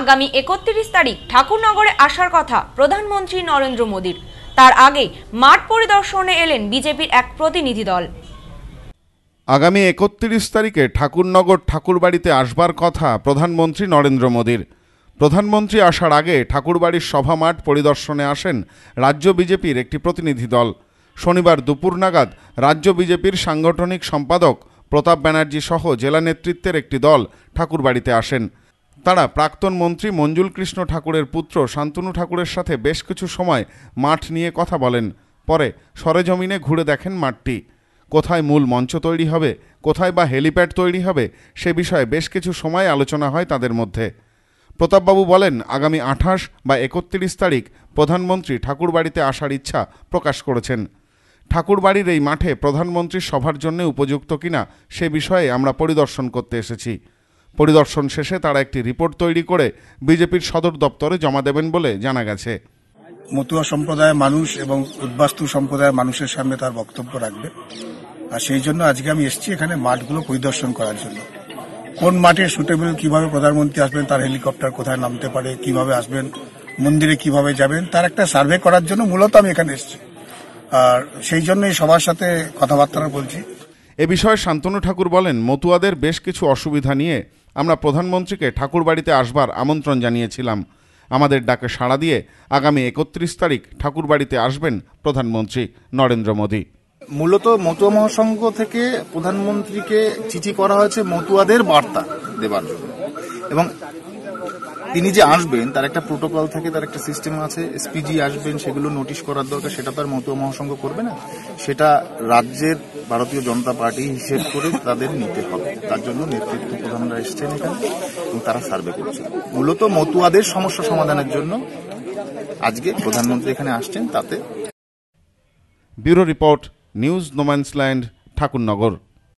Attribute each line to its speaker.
Speaker 1: আগামী একত্রিশ তারিখ ঠাকুরনগরে আসার কথা প্রধানমন্ত্রী নরেন্দ্র মোদীর। তার আগে মাঠ পরিদর্শনে এলেন বিজেপির এক প্রতিনিধি দল।
Speaker 2: আগামী একত্রিশ তারিখে ঠাকুরনগর ঠাকুরবাড়িতে আসবার কথা প্রধানমন্ত্রী নরেন্দ্র মোদীর। প্রধানমন্ত্রী আসার আগে ঠাকুরবাড়ির সভা মাঠ পরিদর্শনে আসেন রাজ্য বিজেপির একটি প্রতিনিধি দল। শনিবার দুপুর নাগাদ রাজ্য বিজেপির সাংগঠনিক সম্পাদক প্রতাপ ব্যানার্জি সহ জেলা নেতৃত্বের একটি দল ঠাকুরবাড়িতে আসেন। তারা প্রাক্তন মন্ত্রী মঞ্জুল কৃষ্ণ ঠাকুরের পুত্র শান্তনু ঠাকুরের সাথে বেশ কিছু সময় মাঠ নিয়ে কথা বলেন। পরে সরেজমিনে ঘুরে দেখেন মাঠটি। কোথায় মূল মঞ্চ তৈরি হবে, কোথায় বা হেলিপ্যাড তৈরি হবে, সে বিষয়ে বেশ কিছু সময় আলোচনা হয় তাদের মধ্যে। প্রতাপবাবু বলেন, আগামী আঠাশ বা একত্রিশ তারিখ প্রধানমন্ত্রী ঠাকুরবাড়িতে আসার ইচ্ছা প্রকাশ করেছেন। ঠাকুরবাড়ির এই মাঠে প্রধানমন্ত্রীর সভার জন্য উপযুক্ত কিনা সে বিষয়ে আমরা পরিদর্শন করতে এসেছি। পরিদর্শন শেষে তারা একটি রিপোর্ট তৈরি করে বিজেপির সদর দপ্তরে জমা দেবেন বলে জানা গেছে।
Speaker 3: মতুয়া সম্প্রদায়ের মানুষ এবং উদ্বাস্তু সম্প্রদায়ের মানুষের সামনে তার বক্তব্য রাখবে। আর সেই জন্য আজকে আমি এসেছি এখানে মাঠগুলো পরিদর্শন করার জন্য। কোন মাঠে সুটেবল কীভাবে প্রধানমন্ত্রী আসবেন তার হেলিকপ্টার কোথায় নামতে পারে কীভাবে আসবেন মন্দিরে কীভাবে যাবেন তার একটা সার্ভে করার জন্য মূলত আমি এখানে এসেছি। আর সেই জন্যই সবার সাথে কথাবার্তা বলছি।
Speaker 2: এ বিষয়ে শান্তনু ঠাকুর বলেন মতুয়াদের বেশ কিছু অসুবিধা নিয়ে আমরা প্রধানমন্ত্রীকে ঠাকুরবাড়িতে আসবার আমন্ত্রণ জানিয়েছিলাম। আমাদের ডাকে সাড়া দিয়ে আগামী একত্রিশ তারিখ ঠাকুরবাড়িতে আসবেন প্রধানমন্ত্রী নরেন্দ্র মোদী।
Speaker 4: মূলত মতুয়া মহাসংঘ থেকে প্রধানমন্ত্রীকে চিঠি করা হয়েছে মতুয়াদের বার্তা দেবার জন্য। এবং তিনি যে আসবেন, তার একটা প্রোটোকল থাকে, তার একটা সিস্টেম আছে এসপিজি আসবেন, সেগুলো নোটিশ করার দরকার, সেটা তো আর মতুয়া মহাসংঘ করবে না। সেটা রাজ্যের ভারতীয় জনতা পার্টি হিসেব করে তাদের নিতে হবে। তার জন্য নেতৃত্ব প্রধানরা এসছেন এখানে, এবং তারা সার্ভে করছেন মূলত মতুয়াদের সমস্যা সমাধানের জন্য আজকে প্রধানমন্ত্রী এখানে আসছেন, তাতে
Speaker 2: bureau report, news, no man's land, Thakurnagar.